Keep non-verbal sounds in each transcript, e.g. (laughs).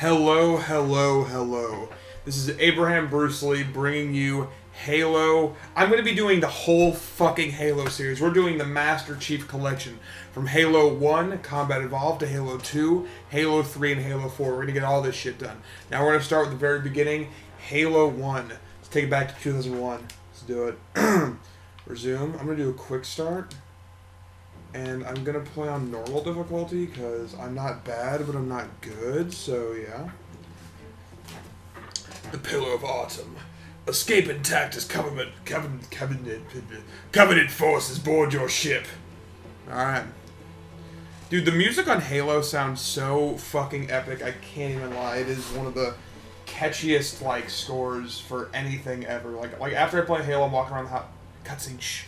Hello, hello, hello. This is Abraham Bruce Lee bringing you Halo. I'm going to be doing the whole fucking Halo series. We're doing the Master Chief Collection from Halo 1, Combat Evolved, to Halo 2, Halo 3, and Halo 4. We're going to get all this shit done. Now we're going to start with the very beginning Halo 1. Let's take it back to 2001. Let's do it. (clears throat) Resume. I'm going to do a quick start. And I'm to play on normal difficulty because I'm not bad, but I'm not good. So, yeah. The Pillar of Autumn. Escape intact as Covenant, Covenant, Covenant, Covenant forces board your ship. Alright. Dude, the music on Halo sounds so fucking epic, I can't even lie. It is one of the catchiest, like, scores for anything ever. Like, like after I play Halo, I'm walking around the house. Cutscene, shh.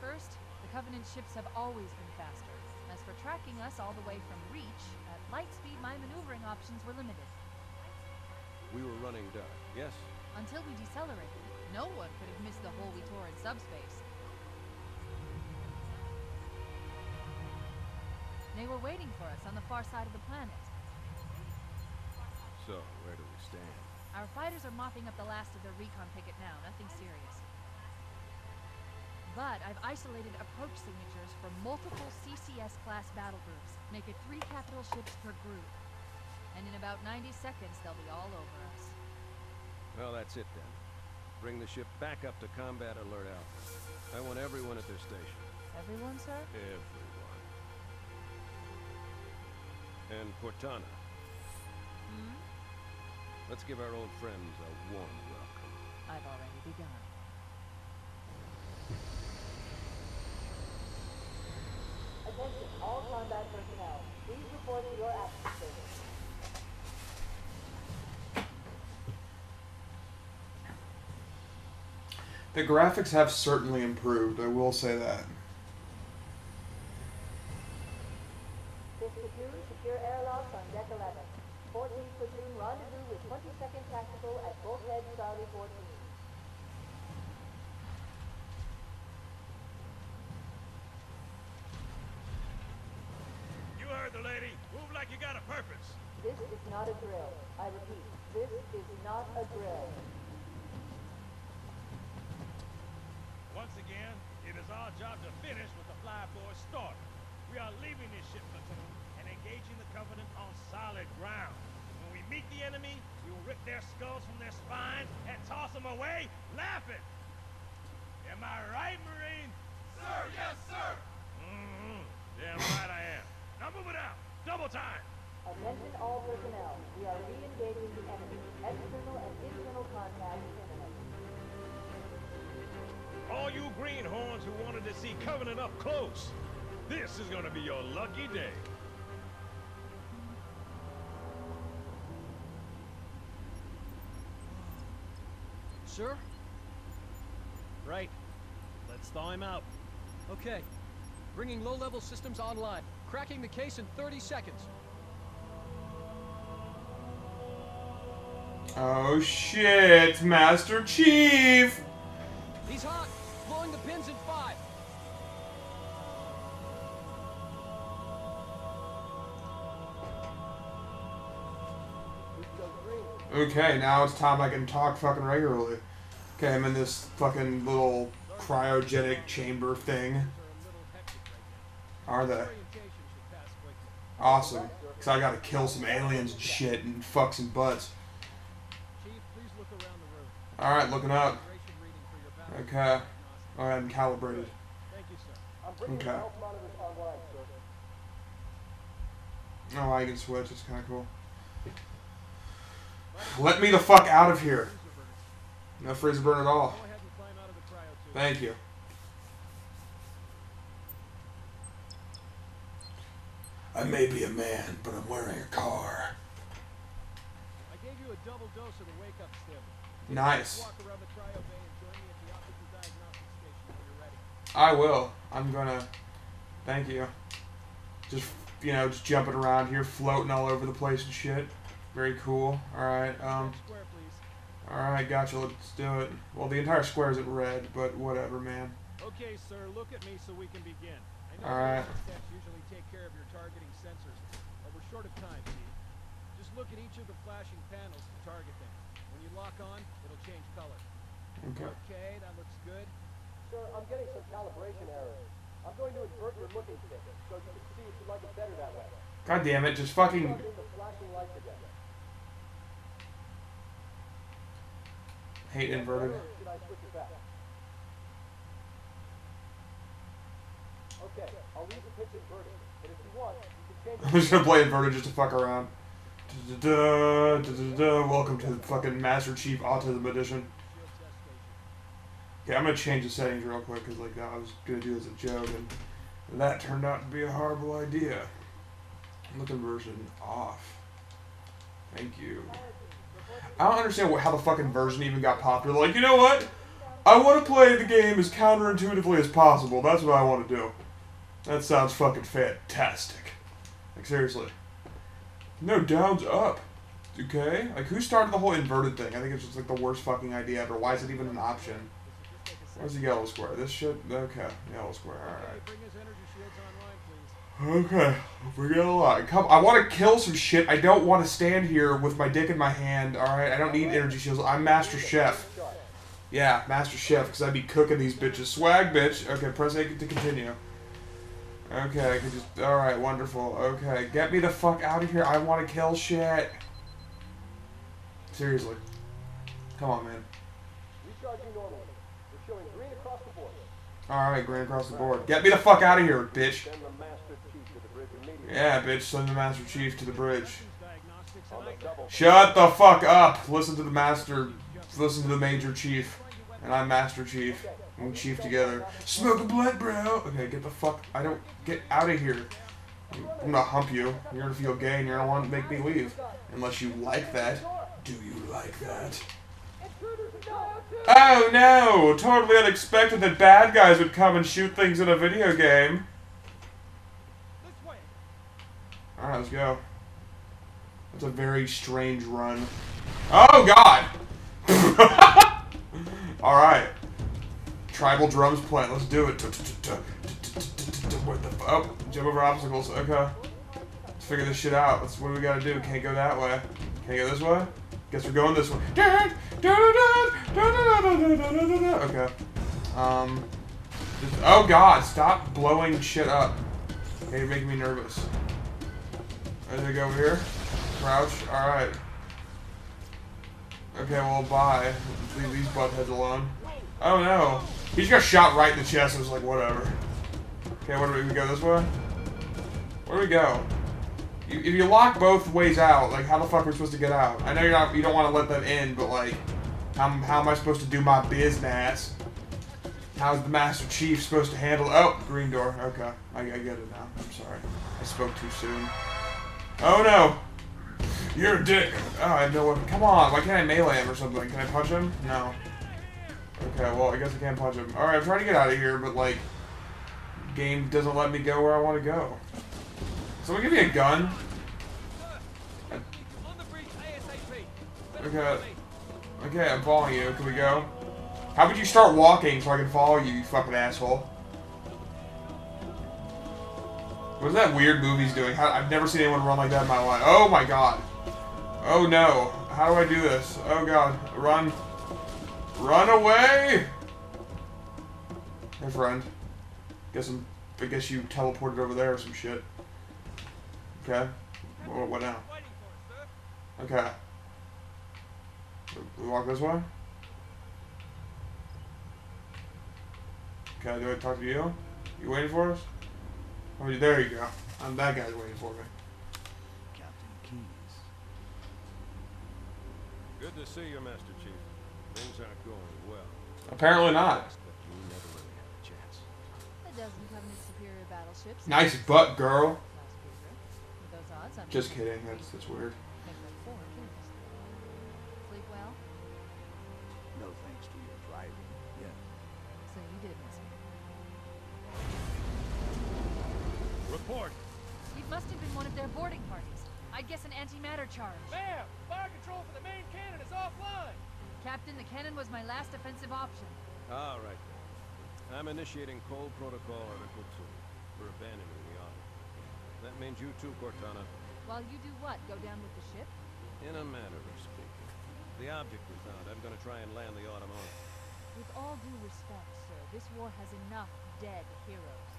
First? The Covenant ships have always been faster. As for tracking us all the way from Reach, at light speed my maneuvering options were limited. We were running dark, yes? Until we decelerated, no one could have missed the hole we tore in subspace. They were waiting for us on the far side of the planet. So, where do we stand? Our fighters are mopping up the last of their recon picket now, nothing serious. But I've isolated approach signatures for multiple CCS-class battle groups. Make it three capital ships per group. And in about 90 seconds, they'll be all over us. Well, that's it then. Bring the ship back up to Combat Alert Alpha. I want everyone at their station. Everyone, sir? Everyone. And Cortana, Hmm? let's give our old friends a warm welcome. I've already begun. Attention, all combat personnel. Please report your action status. The graphics have certainly improved, I will say that. Sister 2, secure airlocks on deck 11. 14th platoon rendezvous with 22nd Tactical at Bulkhead Charlie 14. You heard the lady. Move like you got a purpose. This is not a drill. I repeat, this is not a drill. Once again, it is our job to finish what the flyboys started. We are leaving this ship platoon and engaging the Covenant on solid ground. When we meet the enemy, we will rip their skulls from their spines and toss them away, laughing. Am I right, Marine? Sir, yes, sir. Mm-hmm. Damn right I am. Now move it out. Double time. Attention all personnel. We are re-engaging the enemy. External and internal contact imminent. All you greenhorns who wanted to see Covenant up close, this is gonna be your lucky day. Sir? Right. Let's thaw him out. Okay. Bringing low-level systems online. Cracking the case in 30 seconds. Oh shit, Master Chief! He's hot! Blowing the pins in five. Okay, now it's time I can talk fucking regularly. Okay, I'm in this fucking little cryogenic chamber thing. Are they? Awesome. Cause I gotta kill some aliens and shit and fuck some butts. Alright, looking up. Okay. Alright, I'm calibrated. You, Okay. Oh, I can switch. It's kind of cool. Let me the fuck out of here. No freezer burn at all. Thank ahead and climb out of the cryo tube. Thank you. I may be a man, but I'm wearing a car. I gave you a double dose of the wake-up stim. Nice. Walk around the cryo bay and join me at the optical diagnostic station when you're ready. I will. I'm gonna. Thank you. Just you know, just jumping around here, floating all over the place and shit. Very cool. All right. Um. All right. Gotcha. Let's do it. Well, the entire square isn't red, but whatever, man. Okay, sir, look at me so we can begin. I know All right. usually take care of your targeting sensors, but we're short of time, Steve. Just look at each of the flashing panels to target things. When you lock on, it'll change color. Okay. Okay, that looks good. Sir, I'm getting some calibration errors. I'm going to invert your looking stick, so you can see if you like it better that way. God damn it! Just fucking. Plug in the flashing lights again. Hate inverted. Or should I switch it back? The I'm just gonna play inverted just to fuck around. Da-da-da, da-da-da, Welcome to the fucking Master Chief Autism Edition. Okay, I'm gonna change the settings real quick because like I was gonna do this as a joke and that turned out to be a horrible idea. Look inversion off. Thank you. I don't understand what, how the fucking version even got popular. Like, you know what? I want to play the game as counterintuitively as possible. That's what I want to do. That sounds fucking fantastic. Like seriously. No, down's up. Okay? Like who started the whole inverted thing? I think it's just like the worst fucking idea ever. Why is it even an option? Where's the yellow square? This shit? Okay, yellow square. Alright. bring. Okay, we got a lot. Come, I want to kill some shit. I don't want to stand here with my dick in my hand. All right, I don't need energy shields. I'm Master Chef. Yeah, Master Chef, because I'd be cooking these bitches. Swag, bitch. Okay, press A to continue. Okay, I can just. All right, wonderful. Okay, get me the fuck out of here. I want to kill shit. Seriously. Come on, man. Showing green across the board. Get me the fuck out of here, bitch. Yeah, bitch. Send the Master Chief to the bridge. Shut the fuck up. Listen to the master. Listen to the major chief. And I'm master chief. And chief together. Smoke a blunt, bro. Okay, get the fuck. I don't. Get out of here. I'm, I'm gonna hump you. You're gonna feel gay and you're gonna want to make me leave. Unless you like that. Do you like that? Oh no! Totally unexpected that bad guys would come and shoot things in a video game. Alright, let's go. That's a very strange run. Oh god! (laughs) Alright. Tribal drums playing. Let's do it. What the Oh, jump over obstacles. Okay. Let's figure this shit out. What do we gotta do? Can't go that way. Can't go this way? Guess we're going this way. Okay. Um. Just, oh god, stop blowing shit up. Okay, you're making me nervous. I think over here. Crouch. Alright. Okay, well, bye. Leave these buttheads alone. Oh no. He just got shot right in the chest. It was like, whatever. Okay, where do we, we go this way? Where do we go? You, if you lock both ways out, like, how the fuck are we supposed to get out? I know you're not, you don't want to let them in, but like, how, how am I supposed to do my business? How's the Master Chief supposed to handle? Oh, green door. Okay, I, I get it now. I'm sorry. I spoke too soon. Oh no! You're a dick. Oh, I have no weapon. Come on, why can't I melee him or something? Can I punch him? No. Okay, well, I guess I can't punch him. Alright, I'm trying to get out of here, but, like, game doesn't let me go where I want to go. Someone give me a gun. Okay. Okay, I'm following you. Can we go? How about you start walking so I can follow you, you fucking asshole? What is that weird movie he's doing? How, I've never seen anyone run like that in my life. Oh my god. Oh no. How do I do this? Oh god. Run. Run away! Hey friend. Guess I'm, I guess you teleported over there or some shit. Okay. What, what now? Waiting for us, sir. Okay. We walk this way? Okay, do I talk to you? You waiting for us? Oh, there you go. I'm that guy's waiting for me. Captain Keyes. Good to see you, Master Chief. Things aren't going well. Apparently not. But you never really had a chance. A dozen Covenant superior battleships. Nice butt, girl. Last cruiser. With those odds, I'm Just kidding. That's that's weird. Make like four kills. Sleep well? No thanks to your driving. Yeah. So you did miss me. Report. You must have been one of their boarding parties. I guess an antimatter charge. Ma'am, fire control for the main cannon is offline. Captain, the cannon was my last offensive option. All right. I'm initiating Cole Protocol Article 2 for abandoning the Autumn. That means you too, Cortana. While you do what? Go down with the ship? In a manner of speaking. The object we found, I'm gonna try and land the Autumn on. With all due respect, sir, this war has enough dead heroes.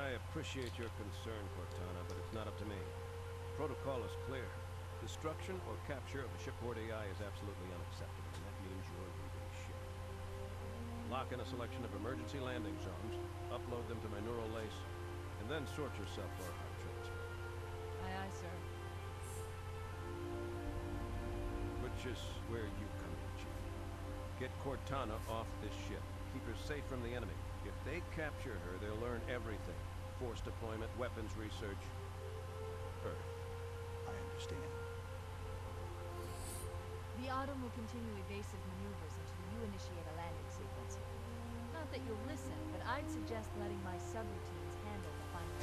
I appreciate your concern, Cortana, but it's not up to me. Protocol is clear. Destruction or capture of a shipboard AI is absolutely unacceptable, and that means you're leaving the ship. Lock in a selection of emergency landing zones, upload them to my neural lace, and then sort yourself for a hard transfer. Aye, aye, sir. Which is where you come in, Chief. Get Cortana off this ship. Keep her safe from the enemy. If they capture her, they'll learn everything. Force deployment, weapons research. Earth. I understand. The Autumn will continue evasive maneuvers until you initiate a landing sequence. Not that you'll listen, but I'd suggest letting my subroutines handle the final.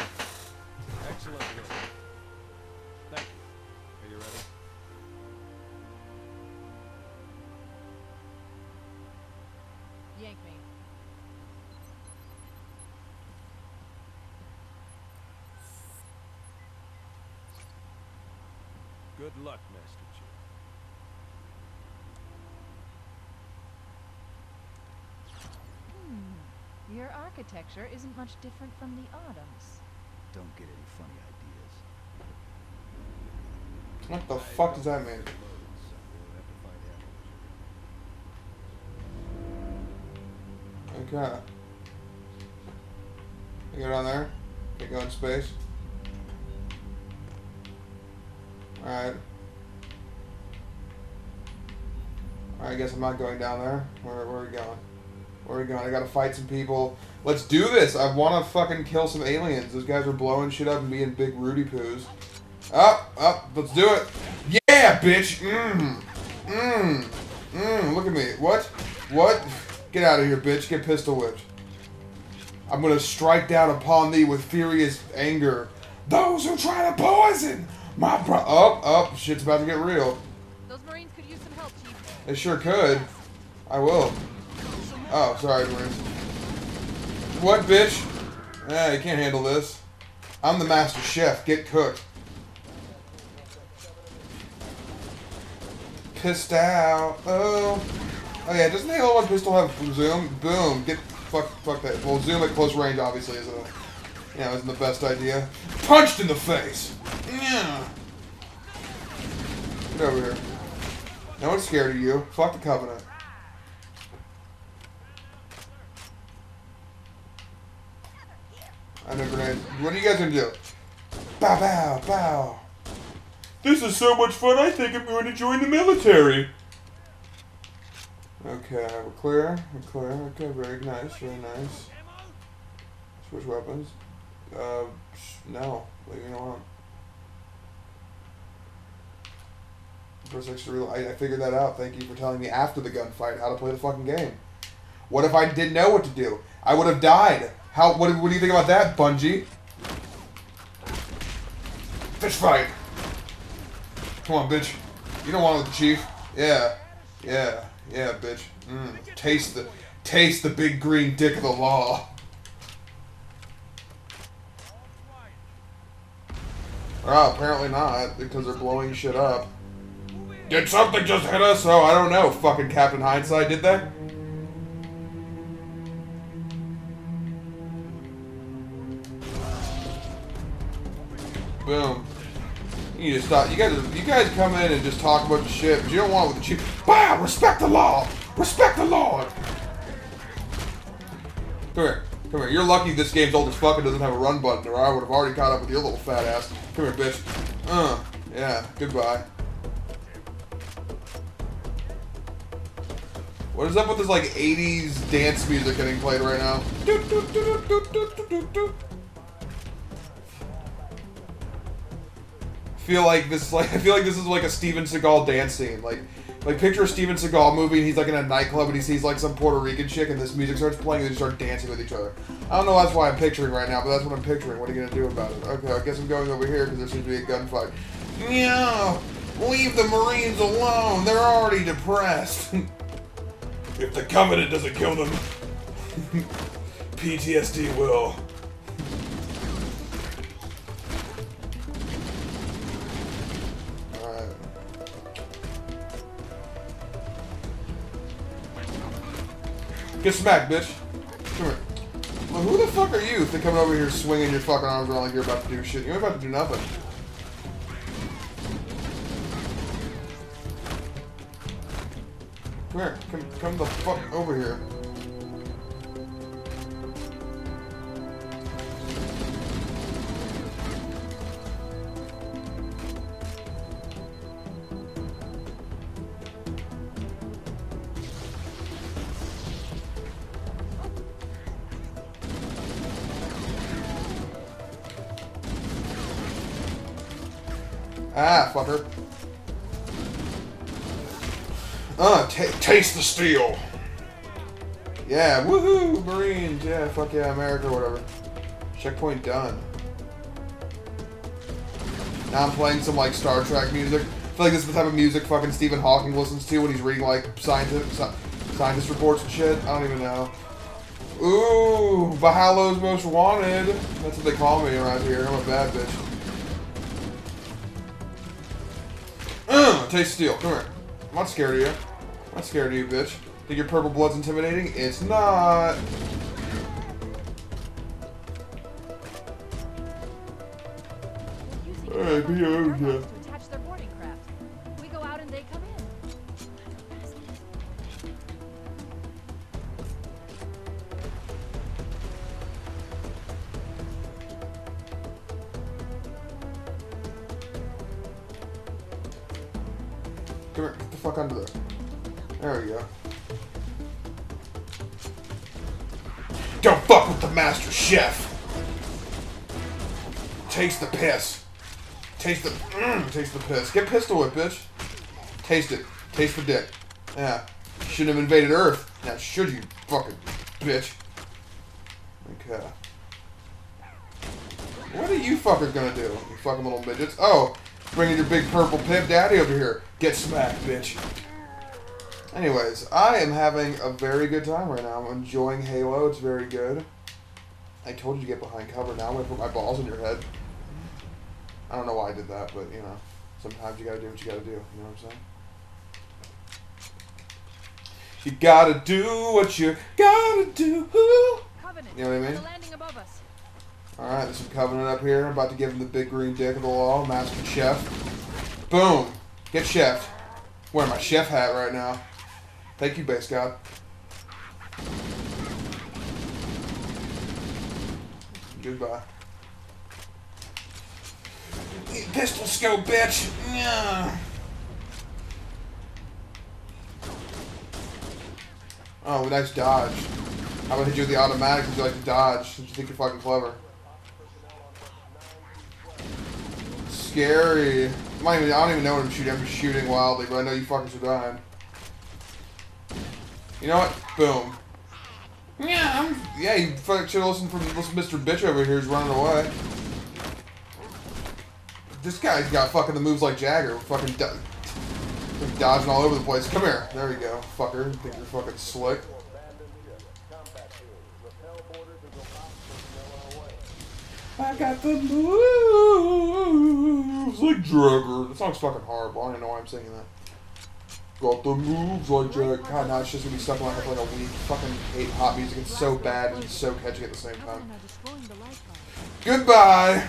Excellent work. Thank you. Are you ready? Yank me. Good luck, Master Chief. Hmm. Your architecture isn't much different from the Autumn's. Don't get any funny ideas. What the fuck does that mean? Loaded, son. We'll have to find out what you're Okay. You go down there. You go in space. Alright. Alright, I guess I'm not going down there. Where, where are we going? Where are we going? I gotta fight some people. Let's do this! I wanna fucking kill some aliens. Those guys are blowing shit up and being big Rudy poos. Up, up, let's do it! Yeah, bitch! Mmm. Mmm. Mmm, look at me. What? What? Get out of here, bitch. Get pistol whipped. I'm gonna strike down upon thee with furious anger. Those who try to poison my bro- Up, up. Shit's about to get real. Those Marines could use some help, Chief. They sure could. I will. Oh, sorry. What, bitch? Yeah, you can't handle this. I'm the master chef. Get cooked. Pissed out. Oh. Oh yeah, doesn't the Halo 1 pistol have zoom? Boom. Get fuck fuck that. Well zoom at close range obviously isn't you know, isn't the best idea. Punched in the face! Yeah. Get over here. No one's scared of you. Fuck the Covenant. I know grenade. What are you guys gonna do? Bow, bow, bow. This is so much fun, I think I'm going to join the military. Okay, we're clear. We're clear. Okay, very nice, very nice. Switch weapons. Uh, no. Leave me alone. First extra real. I, I figured that out. Thank you for telling me after the gunfight how to play the fucking game. What if I didn't know what to do? I would have died. How? What, what do you think about that, Bungie? Fish fight. Come on, bitch. You don't want it chief. Yeah, yeah, yeah, bitch. Mm. Taste the, taste the big green dick of the law. Oh, apparently not, because they're blowing shit up. Did something just hit us? Oh, I don't know. Fucking Captain Hindsight, did they? Boom. You to stop. You guys, you guys come in and just talk about the shit, but you don't want it with the chief. Bah! Respect the law. Respect the law. Come here. Come Come here. You're lucky this game's old as fuck and doesn't have a run button, or I would have already caught up with your little fat ass. Come here, bitch. Uh, yeah. Goodbye. What is up with this like 80s dance music getting played right now? Feel like this like (laughs) I feel like this is like a Steven Seagal dance scene. Like like picture a Steven Seagal movie and he's like in a nightclub and he sees like some Puerto Rican chick and this music starts playing and they start dancing with each other. I don't know that's why I'm picturing right now, but that's what I'm picturing. What are you gonna do about it? Okay, I guess I'm going over here because there seems to be a gunfight. No! Leave the Marines alone! They're already depressed! (laughs) if the Covenant doesn't kill them, (laughs) PTSD will. Get smacked, bitch. Come here. Well, who the fuck are you to come over here swinging your fucking arms around like you're about to do shit? You ain't about to do nothing. Come here. Come, come the fuck over here. Ah, fucker. Uh, ta taste the steel. Yeah, woohoo, Marines. Yeah, fuck yeah, America, whatever. Checkpoint done. Now I'm playing some like Star Trek music. I feel like this is the type of music fucking Stephen Hawking listens to when he's reading like scientist sci- scientist reports and shit. I don't even know. Ooh, Valhalla's most wanted. That's what they call me around here. I'm a bad bitch. Taste steel. Come here. I'm not scared of you. I'm not scared of you, bitch. Think your purple blood's intimidating? It's not. Hey, be over the piss. Get pistol whipped, bitch. Taste it. Taste the dick. Yeah. Shouldn't have invaded Earth. Now should you, fucking bitch? Okay. What are you fuckers gonna do, you fucking little midgets? Oh, bringing your big purple pimp daddy over here. Get smacked, bitch. Anyways, I am having a very good time right now. I'm enjoying Halo. It's very good. I told you to get behind cover. Now I'm gonna put my balls in your head. I don't know why I did that, but you know, sometimes you gotta do what you gotta do. You know what I'm saying? You gotta do what you gotta do. Covenant. You know what I mean? There's a landing above us. Alright, there's some Covenant up here. I'm about to give him the big green dick of the law, Master Chef. Boom! Get Chef. Wearing my chef hat right now. Thank you, Base God. Goodbye. Pistol scope, bitch! Yeah. Oh, nice dodge. How about hit you with the automatic since you like to dodge? Since you think you're fucking clever. Scary. I'm even, I don't even know what I'm shooting. I'm just shooting wildly, but I know you fucking dying. You know what? Boom. Yeah, I'm, yeah. You fucking should listen from Mr. Bitch over here who's running away. This guy's got fucking the moves like Jagger. Fucking do- dodging all over the place. Come here. There we go, fucker. Think you're fucking slick? I got the moves like Jagger. The song's fucking horrible. I don't even know why I'm singing that. Got the moves like Jagger. God, now it's just gonna be stuck in my head for like a week. Fucking hate pop music. It's so bad and so catchy at the same time. Goodbye.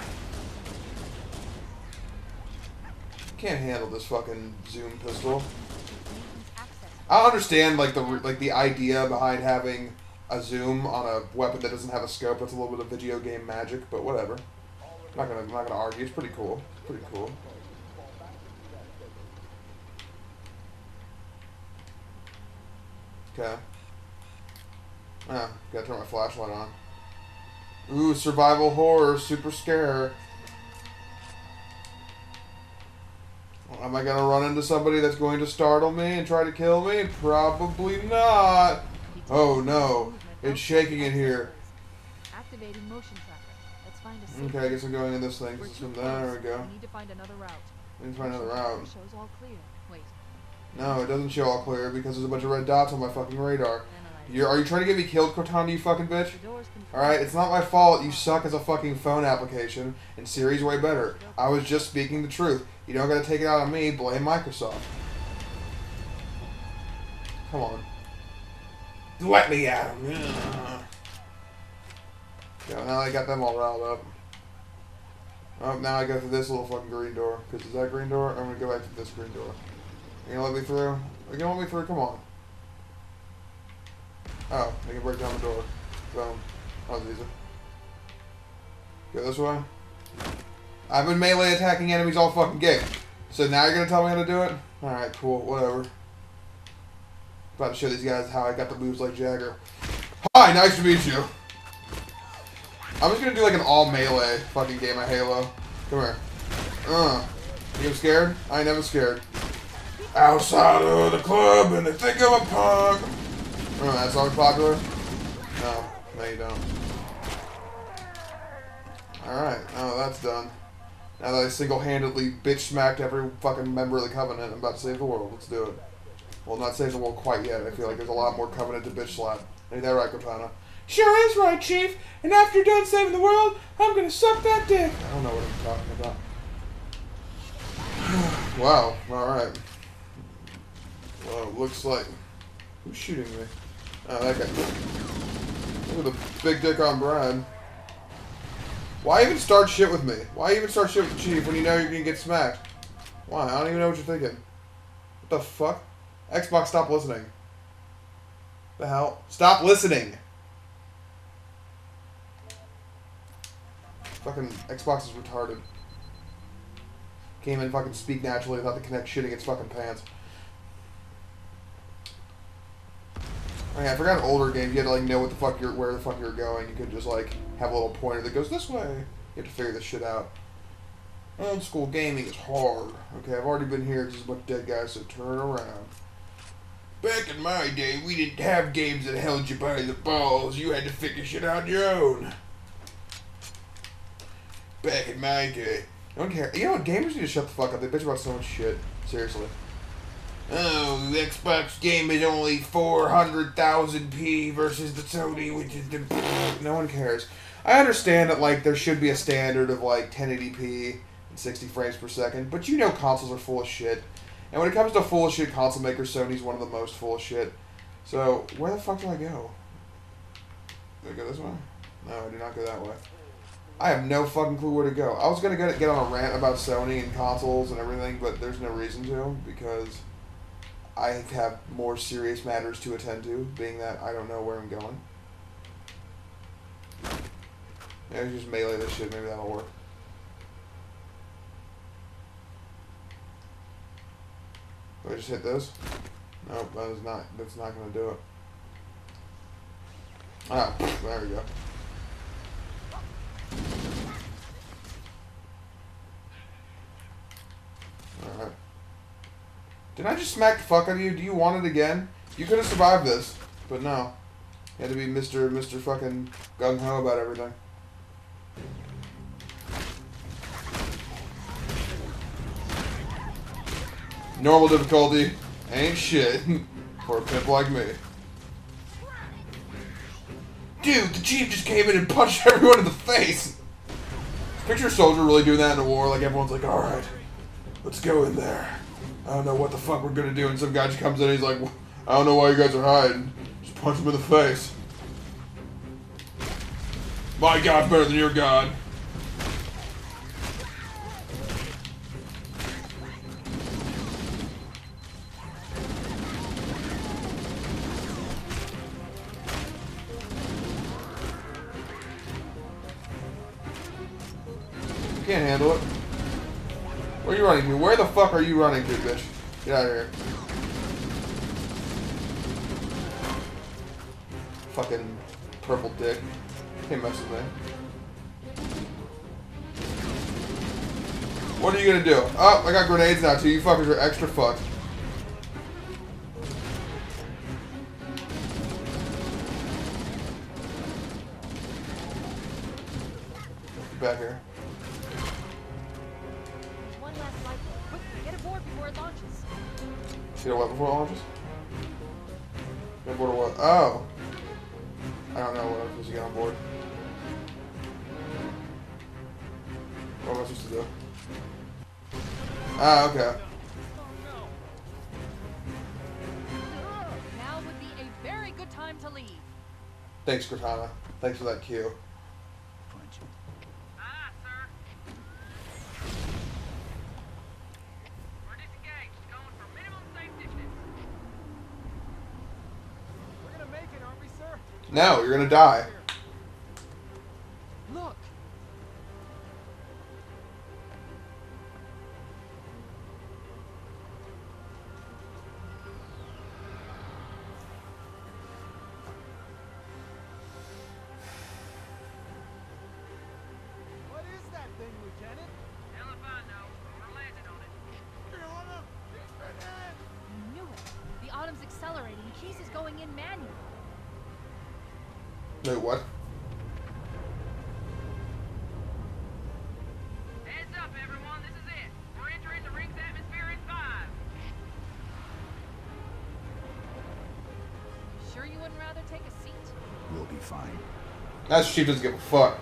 Can't handle this fucking zoom pistol. I understand like the like the idea behind having a zoom on a weapon that doesn't have a scope. That's a little bit of video game magic, but whatever. I'm not gonna I'm not gonna argue. It's pretty cool. Pretty cool. Okay. Ah, gotta turn my flashlight on. Ooh, survival horror, super scare. Am I gonna run into somebody that's going to startle me and try to kill me? Probably not. Oh no, it's shaking in here. Activating motion tracker. Let's find a Okay, I guess I'm going in this thing. There we go. Need to find another route. Need to find another route. Shows all clear. Wait. No, it doesn't show all clear because there's a bunch of red dots on my fucking radar. You're, are you trying to get me killed, Cortana, you fucking bitch? The door's controlled. Alright, it's not my fault you suck as a fucking phone application, and Siri's way better. I was just speaking the truth. You don't gotta take it out on me, blame Microsoft. Come on. Let me at him. Yeah, now I got them all riled up. Oh, now I go through this little fucking green door. Because is that green door? I'm gonna go back to this green door. You gonna let me through? You gonna let me through? Come on. Oh, I can break down the door. Boom. That was easy. Go this way. I've been melee attacking enemies all fucking game. So now you're gonna tell me how to do it? Alright, cool, whatever. About to show these guys how I got the moves like Jagger. Hi, nice to meet you. I'm just gonna do like an all melee fucking game of Halo. Come here. Uh. You scared? I ain't never scared. Outside of the club and they think I'm a punk. Oh, that's song's popular? No, no you don't. Alright, oh, that's done. Now that I single-handedly bitch smacked every fucking member of the Covenant, I'm about to save the world. Let's do it. Well, not save the world quite yet. I feel like there's a lot more Covenant to bitch slap. Ain't that right, Cortana? Sure is right, Chief. And after you're done saving the world, I'm gonna suck that dick. I don't know what I'm talking about. (sighs) wow, alright. Well, looks like... Who's shooting me? Oh, that guy. Look at the big dick on Brad. Why even start shit with me? Why even start shit with chief when you know you're gonna get smacked? Why? I don't even know what you're thinking. What the fuck? Xbox, stop listening. The hell? Stop listening! Fucking Xbox is retarded. Can't even fucking speak naturally without the Kinect shitting its fucking pants. Oh yeah, I forgot in older games you had to like know what the fuck you're where the fuck you're going. You could just like have a little pointer that goes this way. You have to figure this shit out. Old school gaming is hard. Okay, I've already been here. Just a bunch of dead guys, so turn around. Back in my day, we didn't have games that held you by the balls. You had to figure shit out on your own. Back in my day. I don't care. You know what? Gamers need to shut the fuck up. They bitch about so much shit. Seriously. Oh, the Xbox game is only 400,000p versus the Sony, which is the. No one cares. I understand that, like, there should be a standard of, like, 1080p and 60 frames per second, but you know consoles are full of shit. And when it comes to full of shit console makers, Sony's one of the most full of shit. So, where the fuck do I go? Do I go this way? No, I do not go that way. I have no fucking clue where to go. I was gonna get get on a rant about Sony and consoles and everything, but there's no reason to because I have more serious matters to attend to, being that I don't know where I'm going. Maybe just melee this shit. Maybe that'll work. Do I just hit this? Nope, that is not. That's not gonna do it. Ah, there we go. Alright. Did I just smack the fuck out of you? Do you want it again? You could have survived this, but no. You had to be Mr. Mr. fucking gung ho about everything. Normal difficulty ain't shit (laughs) for a pimp like me. Dude, the chief just came in and punched (laughs) everyone in the face. Picture a soldier really doing that in a war, like everyone's like, alright, let's go in there. I don't know what the fuck we're gonna do. And some guy just comes in and he's like, I don't know why you guys are hiding. Just punch him in the face. My god's better than your god. Can't handle it. Where are you running to? Where the fuck are you running to, bitch? Get out of here. Fucking purple dick. Can't mess with me. What are you gonna do? Oh, I got grenades now too. You fuckers are extra fucked. Ah, okay. Now would be a very good time to leave. Thanks, Cortana. Thanks for that cue. No, you're gonna sir. Be fine. That sheep doesn't give a fuck.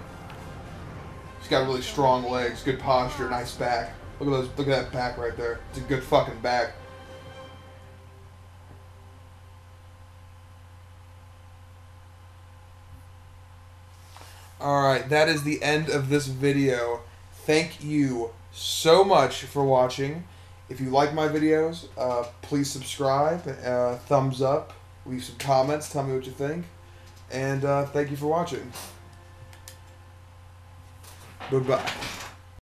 She's got really strong legs, good posture, nice back. Look at those. Look at that back right there. It's a good fucking back. Alright, that is the end of this video. Thank you so much for watching. If you like my videos, uh, please subscribe, uh, thumbs up, leave some comments, tell me what you think. And uh, thank you for watching. Goodbye.